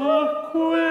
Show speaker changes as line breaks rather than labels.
Acque